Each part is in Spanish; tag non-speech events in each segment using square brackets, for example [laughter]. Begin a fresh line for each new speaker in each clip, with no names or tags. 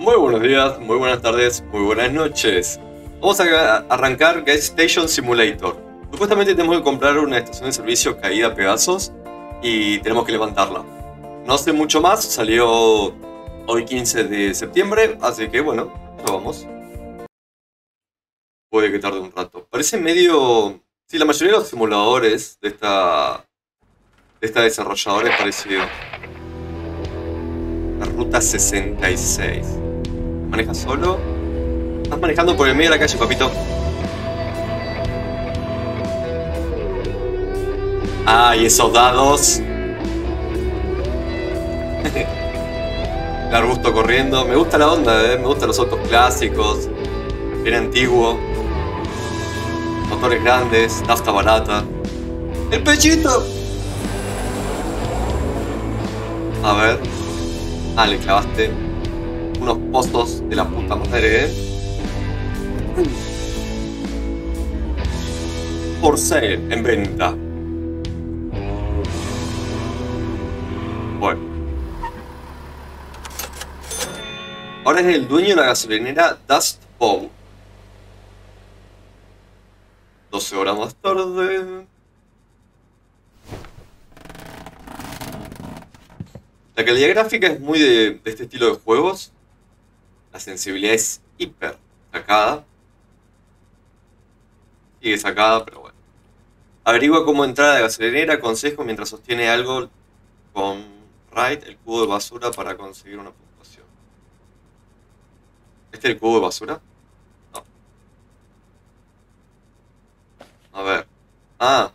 Muy buenos días, muy buenas tardes, muy buenas noches. Vamos a arrancar Gas Station Simulator. Supuestamente tenemos que comprar una estación de servicio caída a pedazos y tenemos que levantarla. No sé mucho más, salió hoy 15 de septiembre, así que bueno, ya vamos. Puede que tarde un rato. Parece medio... Sí, la mayoría de los simuladores de esta, de esta desarrolladora es parecido. La ruta 66. ¿Manejas solo? Estás manejando por el medio de la calle, papito. ¡Ay, esos dados! [laughs] el arbusto corriendo. Me gusta la onda, ¿eh? me gustan los autos clásicos. Bien antiguo. Motores grandes, nafta barata. ¡El pechito! A ver. Ah, le clavaste unos pozos de la puta madre, ¿eh? Por sale, en venta. Bueno. Ahora es el dueño de la gasolinera Dust Bowl. 12 horas más tarde. La calidad gráfica es muy de, este estilo de juegos. La sensibilidad es hiper sacada. Sigue sacada, pero bueno. Averigua cómo entrar a la gasolinera, consejo mientras sostiene algo con right el cubo de basura para conseguir una puntuación. ¿Este es el cubo de basura? No. A ver. Ah.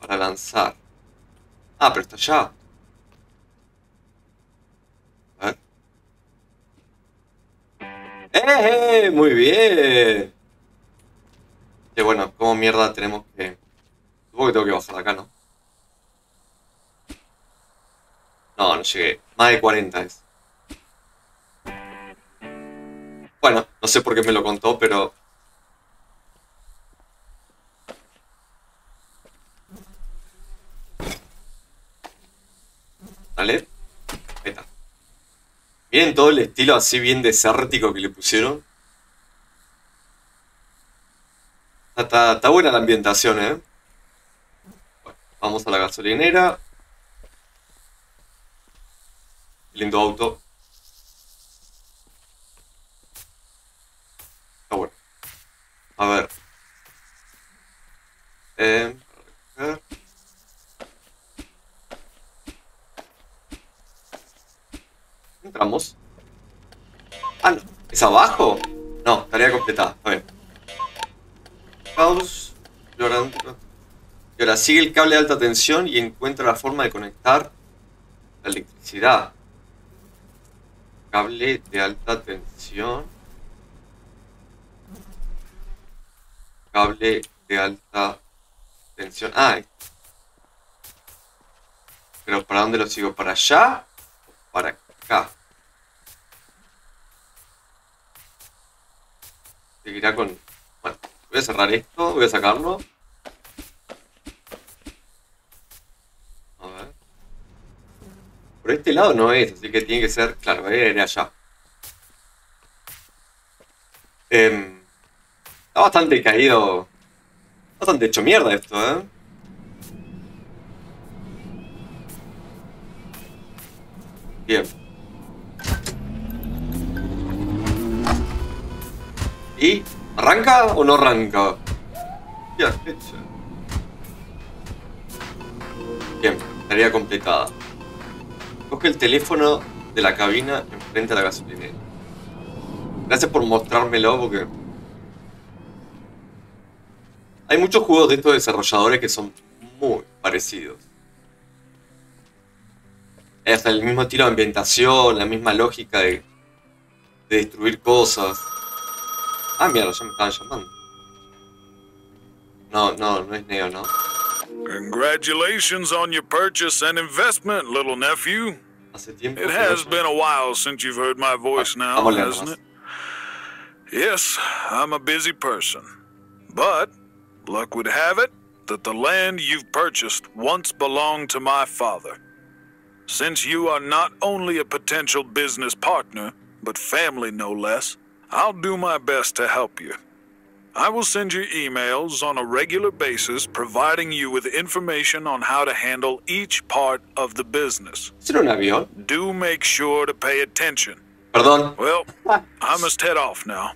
Para lanzar. Ah, pero está allá. Muy bien. Qué bueno, ¿cómo mierda tenemos que...? Supongo que tengo que bajar acá, ¿no? No, no llegué. Más de 40 es. Bueno, no sé por qué me lo contó, pero... ¿Vale? Ahí está. Todo el estilo así bien desértico que le pusieron. Está, buena la ambientación, ¿eh? vamos a la gasolinera. Lindo auto. Está bueno. A ver. Eh, Entramos. Ah, no. ¿Es abajo? No, tarea completada. Bien. Pause. Y ahora sigue el cable de alta tensión y encuentra la forma de conectar la electricidad. Cable de alta tensión. Cable de alta tensión. Ah, pero ¿para dónde lo sigo? ¿Para allá? ¿O para acá? Con... Bueno, voy a cerrar esto, voy a sacarlo. Por este lado no es, así que tiene que ser... Claro, voy a ir allá. Eh, está bastante caído. Bastante hecho mierda esto, ¿eh? Bien. ¿Y arranca o no arranca? Bien, tarea completada. Coge el teléfono de la cabina enfrente a la gasolinera. Gracias por mostrármelo porque... Hay muchos juegos de estos desarrolladores que son muy parecidos. Hasta el mismo estilo de ambientación, la misma lógica de, de destruir cosas. Ah, mira, ya me estaban llamando. No, no, no es Neo, ¿no?
Congratulations on your purchase and investment, little nephew. It has been a while since you've heard my voice now, hasn't it? Yes, I'm a busy person. But, luck would have it that the land you've purchased once belonged to my father. Since you are not only a potential business partner, but family no less, I'll do my best to help you. I will send you emails on a regular basis providing you with information on how to handle each part of the business.
¿Será un avión?
Do make sure to pay attention.
Perdón.
Well, ah. I must head off now.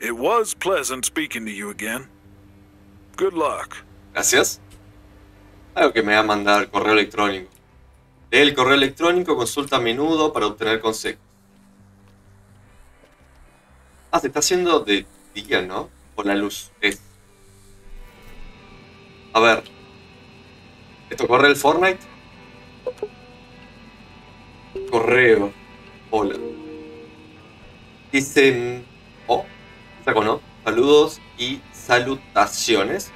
It was pleasant speaking to you again. Good luck.
Gracias. Algo que me va a mandar correo electrónico. Lee el correo electrónico, consulta a menudo para obtener consejos. Ah, se está haciendo de día, ¿no? Por la luz. Es. A ver. ¿Esto corre el Fortnite? Correo. Hola. Dicen... Oh, ¿no? Saludos y salutaciones.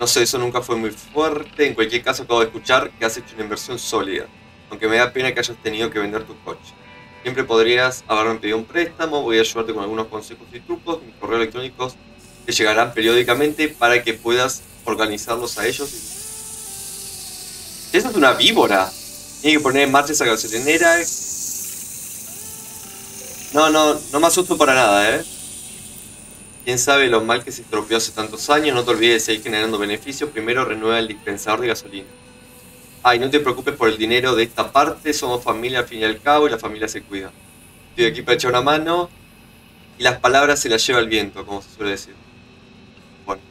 No sé, eso nunca fue muy fuerte. En cualquier caso, acabo de escuchar que has hecho una inversión sólida. Aunque me da pena que hayas tenido que vender tu coche. Siempre podrías haberme pedido un préstamo. Voy a ayudarte con algunos consejos y trucos. Mis correos electrónicos te llegarán periódicamente para que puedas organizarlos a ellos. Esa es una víbora. Tiene que poner en marcha esa gasolinera. No, no, no me asusto para nada, ¿eh? Quién sabe lo mal que se estropeó hace tantos años. No te olvides de seguir generando beneficios. Primero renueva el dispensador de gasolina. Ay, no te preocupes por el dinero de esta parte. Somos familia al fin y al cabo y la familia se cuida. Estoy aquí para echar una mano. Y las palabras se las lleva el viento, como se suele decir. Bueno.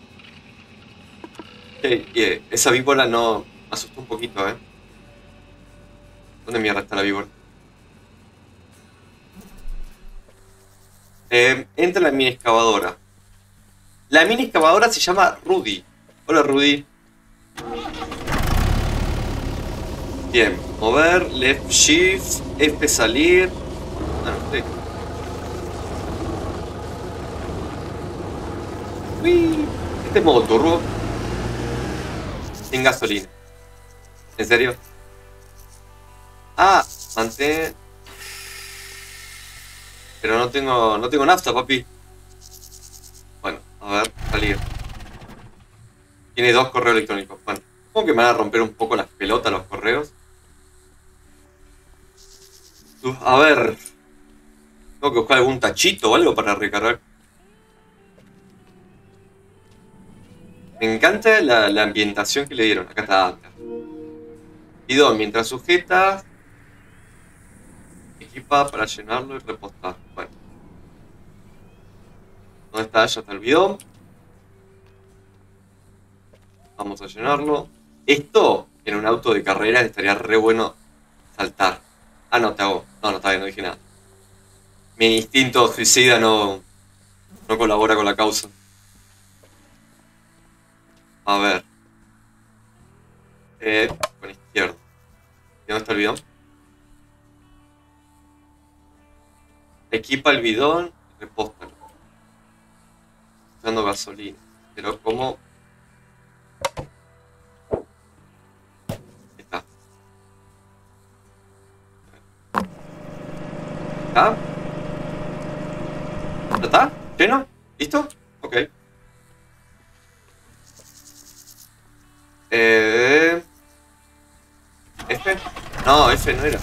Eh, esa víbora no... Me asustó un poquito, ¿eh? ¿Dónde mierda está la víbora? Eh, entra la mini excavadora. La mini excavadora se llama Rudy. Hola Rudy. Bien, mover, left shift, F salir. Ah, sí. Uy, este es modo turbo. Sin gasolina. ¿En serio? Ah, mantén. Pero no tengo, no tengo nafta, papi. Bueno, a ver, salir. Tiene dos correos electrónicos. Bueno, ¿cómo que me van a romper un poco las pelotas los correos? A ver. Tengo que buscar algún tachito o algo para recargar. Me encanta la, ambientación que le dieron. Acá está Y dos, mientras sujetas, equipa para llenarlo y repostar. Bueno. ¿Dónde está? Ya está el bidón. Vamos a llenarlo. Esto en un auto de carrera estaría re bueno saltar. Ah, no, te hago. No, no está bien, no dije nada. Mi instinto suicida no, no colabora con la causa. A ver. Eh, con izquierdo. ¿Y dónde está el bidón? Equipa el bidón y repóstalo. Usando gasolina. Pero como... ¿Está? ¿Ya está? ¿Lleno? ¿Listo? Ok. Eh... ¿F? No, F no era.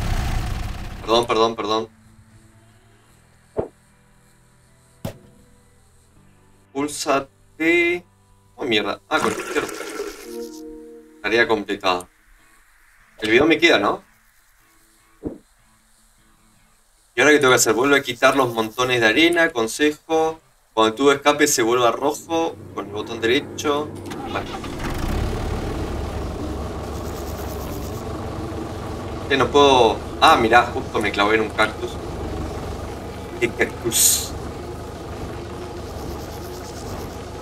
Perdón, perdón, perdón. Pulsate. Oh, mierda. Ah, con izquierda. Tarea completada. El video me queda, ¿no? ¿Y ahora qué tengo que hacer? Vuelvo a quitar los montones de arena, consejo. Cuando tubo escape se vuelva rojo, con el botón derecho. Vale. Que no puedo... Ah, mirá, justo me clavé en un cactus. ¿Qué cactus?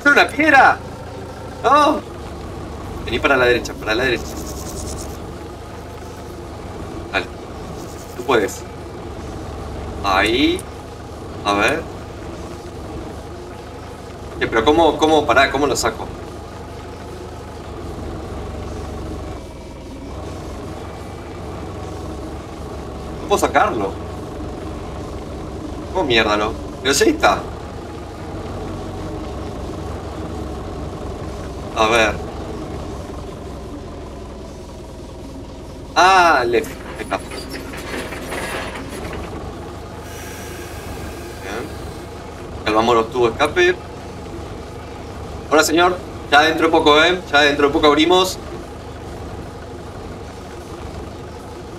una piedra! ¡No! Vení para la derecha, para la derecha. Vale. Tú puedes. Ahí. A ver. pero ¿cómo, cómo, pará, cómo lo saco? No puedo sacarlo. ¿Cómo mierda no? Pero sí está. A ver. Ah, left. Está. Calmamos los tubos escape. Hola señor, ya dentro de poco, ¿eh? Ya dentro de poco abrimos.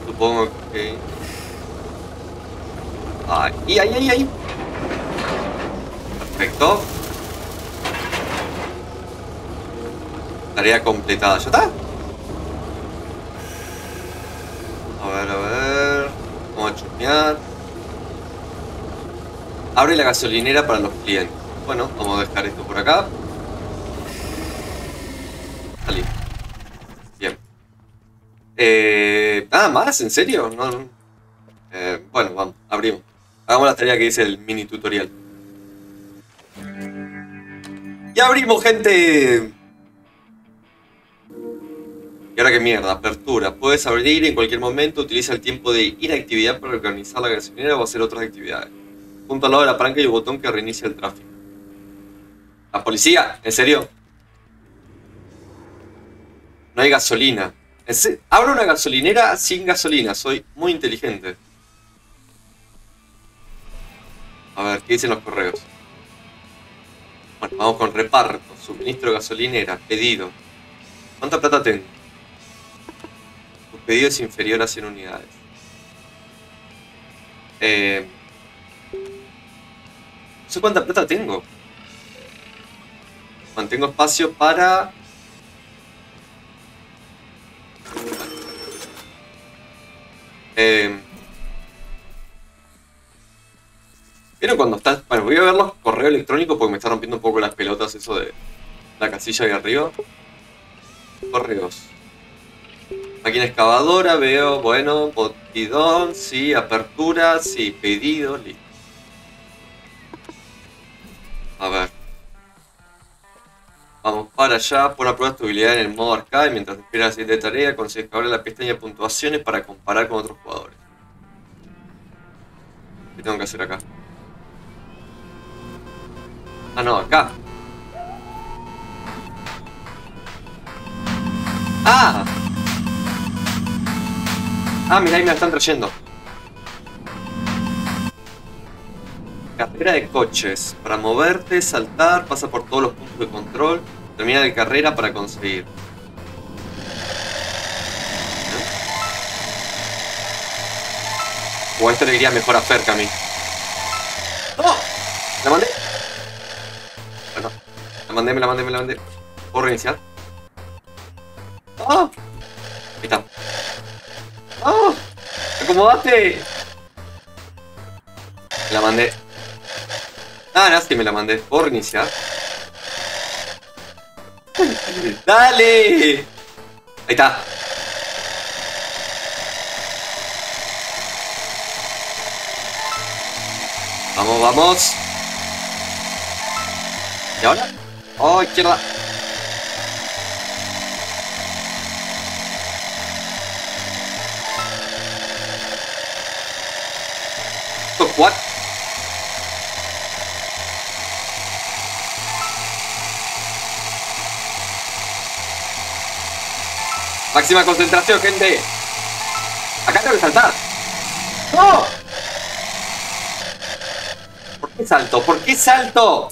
Supongo que... Ahí, ahí, ahí, ahí. Perfecto. Tarea completada. ¿Ya está? A ver, a ver. Vamos a chusmear. Abre la gasolinera para los clientes. Bueno, vamos a dejar esto por acá. Salí. Bien. Eh, ¿Nada más? ¿En serio? No, eh, bueno, vamos, abrimos. Hagamos la tarea que dice el mini tutorial. ¡Ya abrimos, gente! Y ahora qué mierda, apertura. Puedes abrir en cualquier momento, utiliza el tiempo de inactividad para organizar la gasolinera o hacer otras actividades. Junto al lado de la palanca hay un botón que reinicia el tráfico. ¿La policía? ¿En serio? No hay gasolina. Abro una gasolinera sin gasolina, soy muy inteligente. A ver, ¿qué dicen los correos? Bueno, vamos con reparto, suministro de gasolinera, pedido. ¿Cuánta plata tengo? Tu pedido es inferior a 100 unidades. Eh, sé cuánta plata tengo. Mantengo espacio para... Eh, ¿Vieron cuando está...? Bueno, voy a ver los correos electrónicos porque me está rompiendo un poco las pelotas eso de la casilla de arriba. Correos. Máquina excavadora, veo, bueno, botidón, sí, apertura, sí, pedido, listo. Para allá, pon a prueba tu habilidad en el modo arcade mientras esperas la siguiente tarea, consigues que abra la pestaña de puntuaciones para comparar con otros jugadores. ¿Qué tengo que hacer acá? Ah, no, acá. ¡Ah! Ah, mira, ahí me la están trayendo. Carrera de coches. Para moverte, saltar, pasa por todos los puntos de control. Termina de carrera para conseguir. O esto le iría mejor a Fer a mí. ¡Oh! ¿La mandé? Bueno, la mandé, me la mandé, me la mandé. ¿Puedo reiniciar? ¡Oh! Ahí está. ¡Oh! ¡Acomodate! La mandé. Ah, no, sí me la mandé. ¿Puedo reiniciar? ¡Dale! Ahí está. Vamos, vamos. ¿Y ahora? ¡Oh, izquierda! Máxima concentración, gente. Acá tengo que saltar. ¡No! ¿Por qué salto? ¿Por qué salto?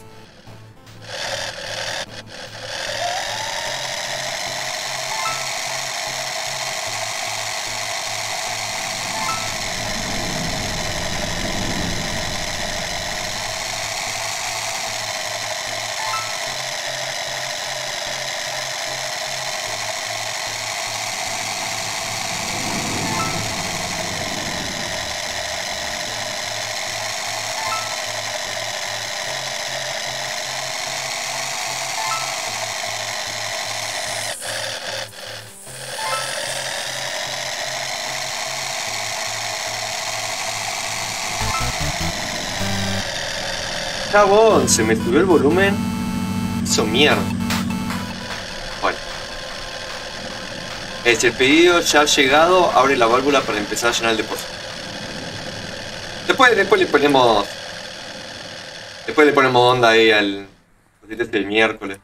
Jabón, se me subió el volumen. Eso mierda. Bueno. Este, pedido ya ha llegado. Abre la válvula para empezar a llenar el depósito. Después, después le ponemos. Después le ponemos onda ahí al. Este el miércoles.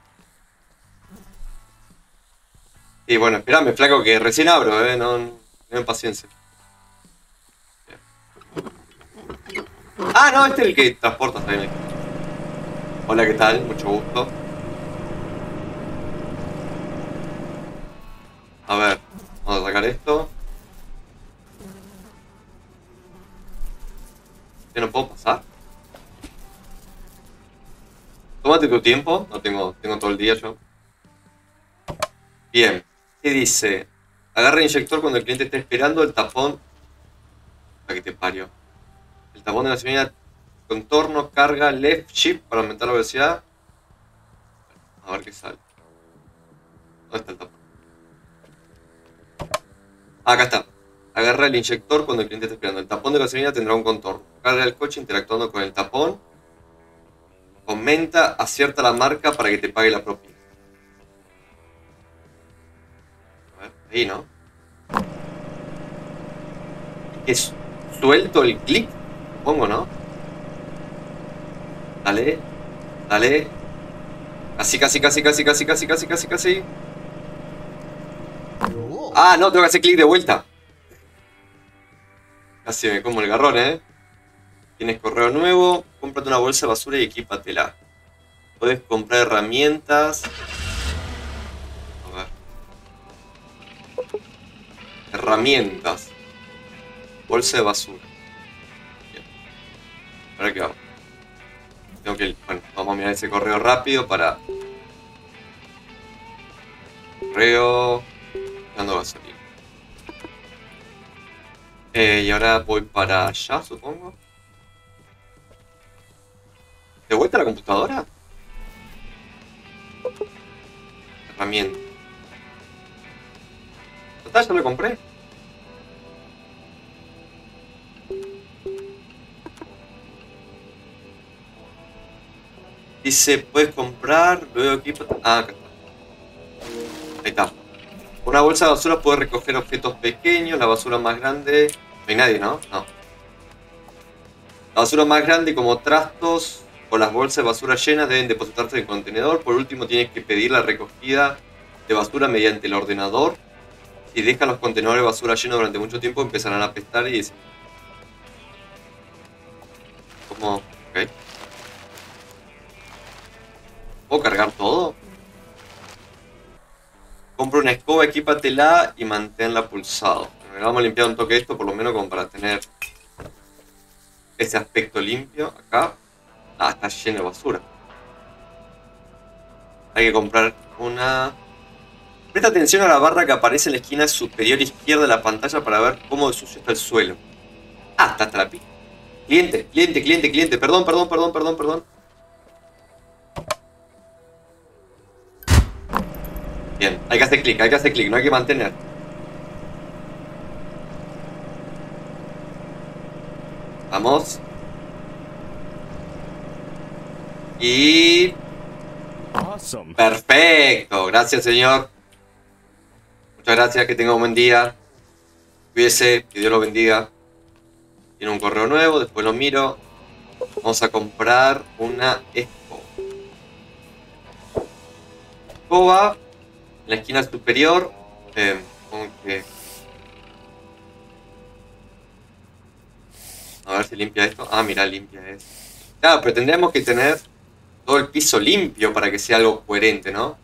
Y bueno, esperame, flaco, que recién abro, eh. No, no, paciencia. Ah, no, este es el que transporta también. Hola, ¿qué tal? Mucho gusto. A ver, vamos a sacar esto. ¿Qué no puedo pasar? Tómate tu tiempo, no tengo, tengo todo el día yo. Bien, ¿qué dice? Agarra inyector cuando el cliente esté esperando el tapón. Para que te parió. El tapón de la semilla contorno, carga, left shift para aumentar la velocidad. A ver qué sale. ¿Dónde está el tapón? Acá está. Agarra el inyector cuando el cliente esté esperando. El tapón de gasolina tendrá un contorno. Carga el coche interactuando con el tapón. Aumenta, acierta la marca para que te pague la propina. A ver, ahí, ¿no? Es suelto el clic, pongo, ¿no? Dale, dale. Casi, casi, casi, casi, casi, casi, casi, casi, casi. Ah, no, tengo que hacer clic de vuelta. Casi me como el garrón, ¿eh? Tienes correo nuevo, cómprate una bolsa de basura y equípatela. Puedes comprar herramientas. A ver. Herramientas. Bolsa de basura. Bien. Ahora qué hago. Tengo que... Bueno, vamos a mirar ese correo rápido para... Correo... Dando gasolina. Eh, y ahora voy para allá, supongo. ¿De vuelta a la computadora? Herramienta. Total, ya lo compré. Dice, puedes comprar, luego equipo... Ah, acá está. Ahí está. Una bolsa de basura puede recoger objetos pequeños, la basura más grande... No hay nadie, ¿no? No. La basura más grande como trastos, o las bolsas de basura llenas deben depositarse en el contenedor. Por último, tienes que pedir la recogida de basura mediante el ordenador. Si dejas los contenedores de basura llenos durante mucho tiempo, empezarán a apestar y... ¿Cómo? Ok. ¿Puedo cargar todo? Compra una escoba, equípatela y manténla pulsado. vamos a limpiar un toque esto, por lo menos para tener ese aspecto limpio acá. Ah, está lleno de basura. Hay que comprar una... Presta atención a la barra que aparece en la esquina superior izquierda de la pantalla para ver cómo de sucio está el suelo. Ah, está hasta la pista. Cliente, cliente, cliente, cliente. Perdón, perdón, perdón, perdón, perdón. Bien, hay que hacer clic, hay que hacer clic, no hay que mantener. Vamos. Y... Perfecto, gracias señor. Muchas gracias, que tenga un buen día. Cuídese, que Dios lo bendiga. Tiene un correo nuevo, después lo miro. Vamos a comprar una escoba. Escoba. La esquina superior. Eh, A ver si limpia esto. Ah, mira, limpia esto. Claro, pero tendríamos que tener todo el piso limpio para que sea algo coherente, ¿no?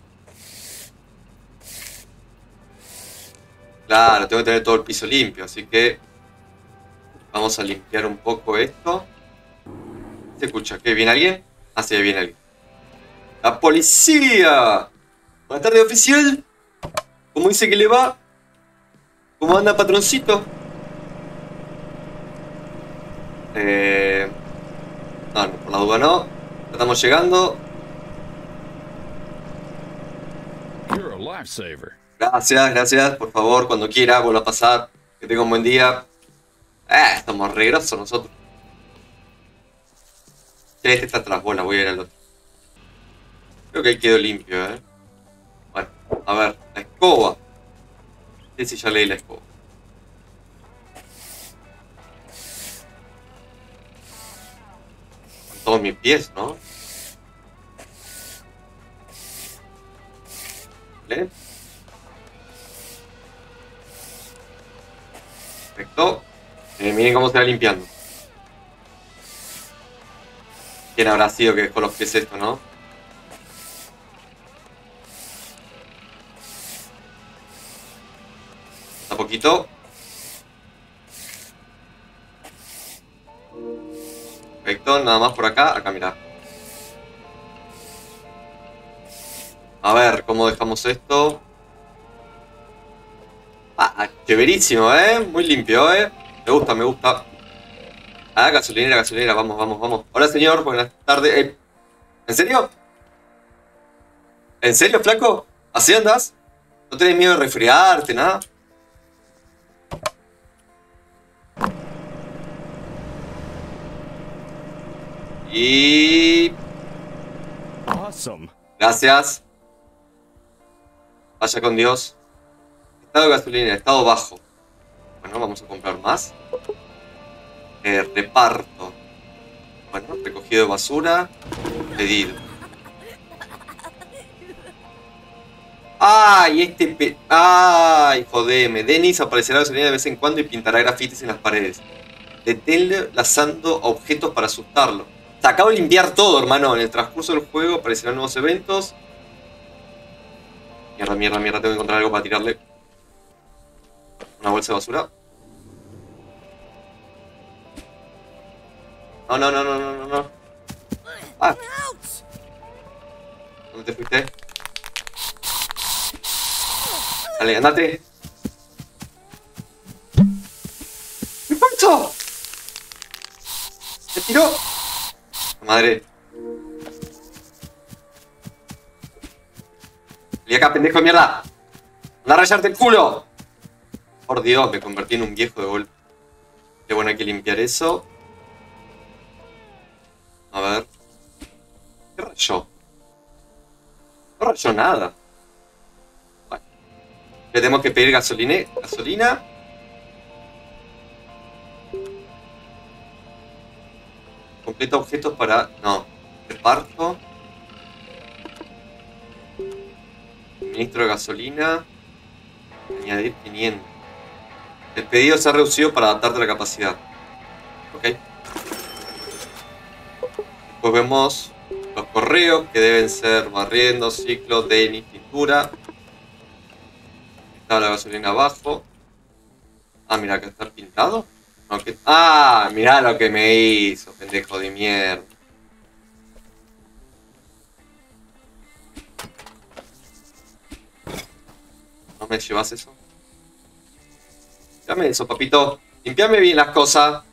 Claro, tengo que tener todo el piso limpio, así que vamos a limpiar un poco esto. ¿Se escucha? ¿Qué? ¿Viene alguien? Ah, sí, viene alguien. ¡La policía! Buenas tardes, oficial. ¿Cómo dice que le va? ¿Cómo anda, patroncito? Eh... No, por la duda no. Estamos llegando. Gracias, gracias. Por favor, cuando quiera, vuelva a pasar. Que tenga un buen día. Eh, estamos regrosos nosotros. Este está atrás, bueno, voy a ir al otro. Creo que ahí quedó limpio, eh. A ver, la escoba. Sí, sí, ya leí la escoba. Con todos mis pies, ¿no? Perfecto. Eh, miren cómo se va limpiando. ¿Quién habrá sido que dejó los pies esto, no? Perfecto, nada más por acá. Acá, mira. A ver, ¿cómo dejamos esto? Ah, chéverísimo, ¿eh? Muy limpio, ¿eh? Me gusta, me gusta. Ah, gasolinera, gasolinera, vamos, vamos, vamos. Hola, señor, buenas tardes. Eh, ¿En serio? ¿En serio, flaco? ¿Así andas? ¿No tenés miedo de resfriarte, nada? Y... Gracias. Vaya con Dios. Estado de gasolina, estado bajo. Bueno, vamos a comprar más. Eh, reparto. Bueno, recogido de basura. Pedido. ¡Ay! Este pe... ¡Ay! Jodeme. Dennis aparecerá gasolina de vez en cuando y pintará grafitis en las paredes. Deténle lanzando objetos para asustarlo. Se acabo de limpiar todo, hermano. En el transcurso del juego aparecerán nuevos eventos. Mierda, mierda, mierda. Tengo que encontrar algo para tirarle. Una bolsa de basura. No, no, no, no, no, no, no. Ah. ¿Dónde te fuiste? Dale, andate. ¡Me pasó! ¡Me tiró! Madre. Acá, pendejo de mierda. Anda a rayarte el culo. Por Dios, me convertí en un viejo de golpe. Qué bueno, hay que limpiar eso. A ver. ¿Qué rayó? No rayó nada. Le tenemos que pedir gasolina. Gasolina. Completa objetos para... No. Reparto. Ministro de gasolina. Añadir 500. El pedido se ha reducido para adaptarte a la capacidad. Ok. Después vemos los correos que deben ser barriendo, ciclo, tenis, pintura. Está la gasolina abajo. Ah, mira, que está pintado. Ah, mira lo que me hizo, pendejo de mierda. ¿No me llevas eso? Dame eso, papito. Limpiame bien las cosas.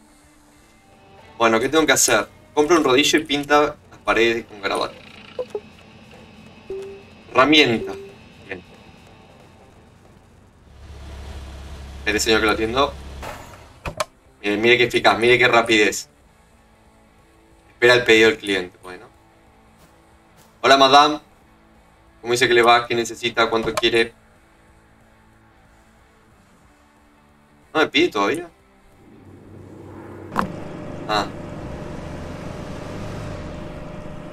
Bueno, ¿qué tengo que hacer? Compra un rodillo y pinta las paredes con garabato. Herramienta. Bien. El señor que lo atiendo. Mire, mire qué eficaz, mire qué rapidez. Espera el pedido del cliente. Bueno. Hola, madame. ¿Cómo dice que le va? ¿Qué necesita? ¿Cuánto quiere? No me pide todavía. Ah.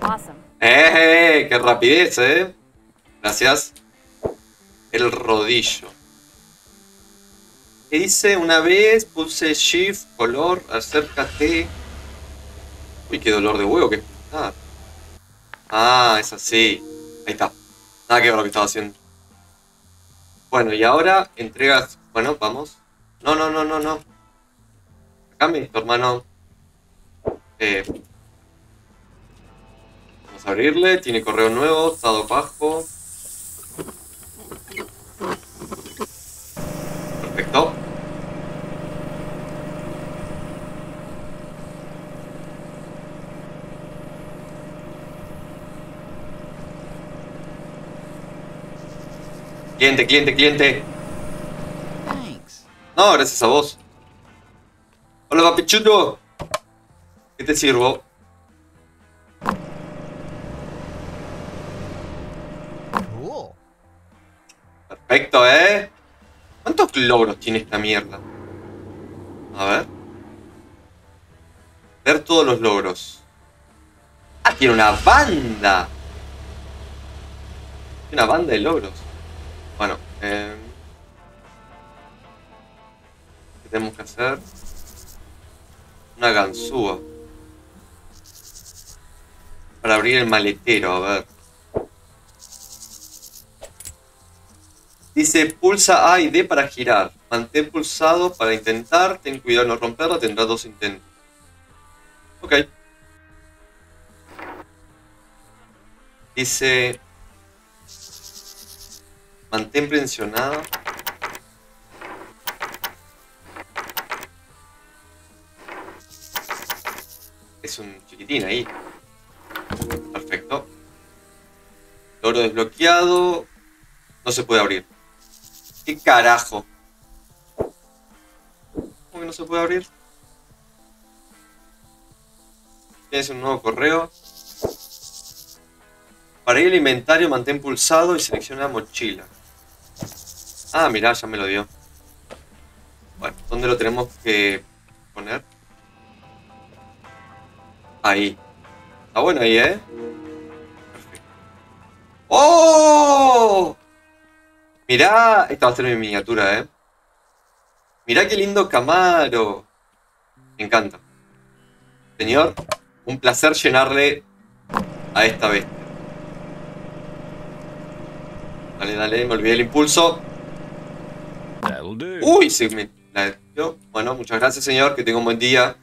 Awesome. ¡Eh! ¡Qué rapidez, eh! Gracias. El rodillo. ¿Qué dice? Una vez puse shift, color, acércate. Uy, qué dolor de huevo que ah. ah, es así. Ahí está. Nada que ver lo que estaba haciendo. Bueno, y ahora entregas. Bueno, vamos. No, no, no, no, no. Acá mi hermano. Eh, vamos a abrirle. Tiene correo nuevo, estado bajo. Perfecto. Cliente, cliente, cliente. No, gracias a vos. Hola, papichudo. ¿Qué te sirvo? Perfecto, ¿eh? ¿Cuántos logros tiene esta mierda? A ver. Ver todos los logros. Ah, tiene una banda. Tiene una banda de logros. Bueno, eh tenemos que hacer una ganzúa. Para abrir el maletero, a ver. Dice, pulsa A y D para girar. Mantén pulsado para intentar. Ten cuidado de no romperlo, tendrá dos intentos. Ok. Dice, mantén presionado. Es un chiquitín ahí. Perfecto. Oro desbloqueado. No se puede abrir. ¿Qué carajo? ¿Cómo que no se puede abrir? Tienes un nuevo correo. Para ir al inventario, mantén pulsado y selecciona mochila. Ah, mirá, ya me lo dio. Bueno, ¿dónde lo tenemos que poner? Ahí. Está bueno ahí, ¿eh? Perfecto. ¡Oh! Mirá, esta va a ser mi miniatura, ¿eh? Mirá qué lindo Camaro. Me encanta. Señor, un placer llenarle a esta bestia. Dale, dale, me olvidé el impulso. Uy, se me la dio. Bueno, muchas gracias, señor. Que tenga un buen día.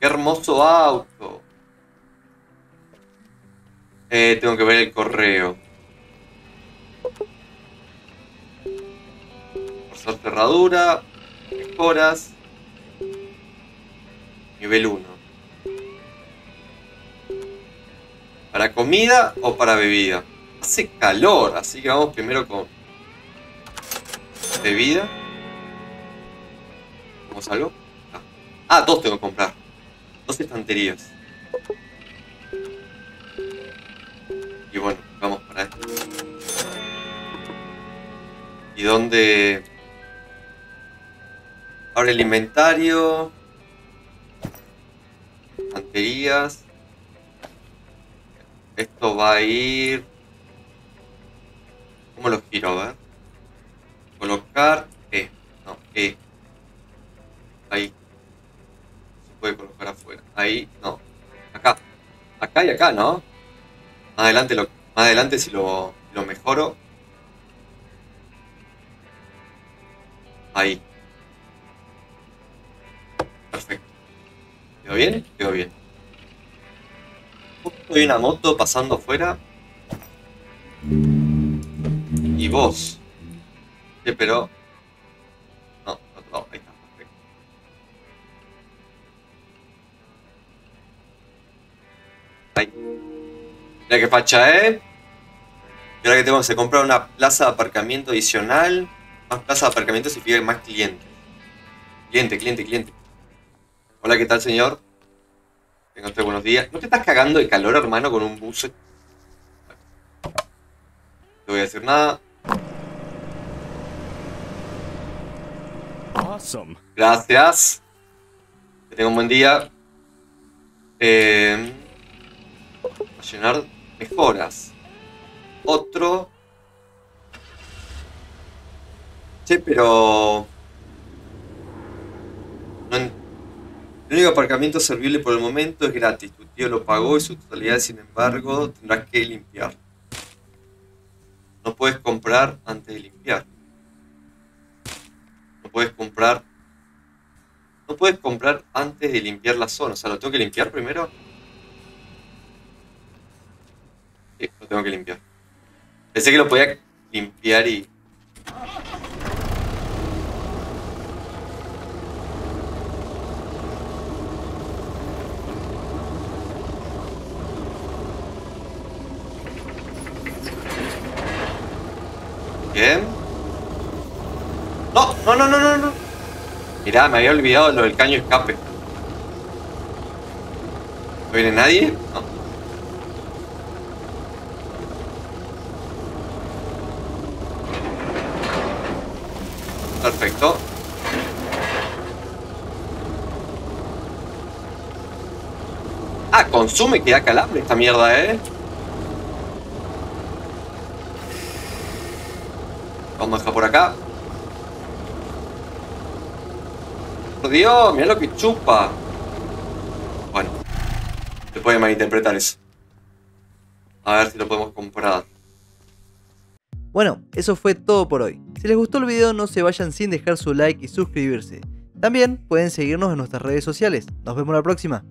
Qué hermoso auto. Eh, tengo que ver el correo. Por cerradura. Mejoras. Nivel 1. ¿Para comida o para bebida? Hace calor, así que vamos primero con bebida. ¿Vamos algo? Ah. ah, dos tengo que comprar. Dos estanterías. Y bueno, vamos para esto. ¿Y dónde? Ahora el inventario. Estanterías. Esto va a ir... ¿Cómo lo giro? A ver. Colocar E. No, E. Ahí. Se puede colocar afuera. Ahí, no. Acá. Acá y acá, ¿no? Más adelante, lo, adelante si lo, lo mejoro. Ahí. Perfecto. ¿Quedó bien? Quedó bien. Hay una moto pasando afuera. Y vos. Pero... No, no, ahí está. Perfecto. Mira qué facha, ¿eh? Ahora que tenemos que comprar una plaza de aparcamiento adicional. Más plaza de aparcamiento significa más clientes. Cliente, cliente, cliente. Hola, ¿qué tal, señor? Tengan usted buenos días. ¿No te estás cagando de calor, hermano, con un buzo? No voy a decir nada. Gracias. Que un buen día. Eh, a llenar mejoras. Otro. Che, pero... El único aparcamiento servible por el momento es gratis. Tu tío lo pagó y su totalidad, sin embargo, tendrás que limpiar. No puedes comprar antes de limpiar. No puedes comprar. No puedes comprar antes de limpiar la zona. O sea, ¿lo tengo que limpiar primero? Sí, lo tengo que limpiar. Pensé que lo podía limpiar y No, no, no, no, no, no. Mirá, me había olvidado lo del caño escape. ¿No viene nadie? No. Perfecto. Ah, consume que da calambre esta mierda, ¿eh? Vamos a por acá. Dios, mira lo que chupa. Bueno, se puede malinterpretar eso. A ver si lo podemos comprar.
Bueno, eso fue todo por hoy. Si les gustó el video no se vayan sin dejar su like y suscribirse. También pueden seguirnos en nuestras redes sociales. Nos vemos la próxima.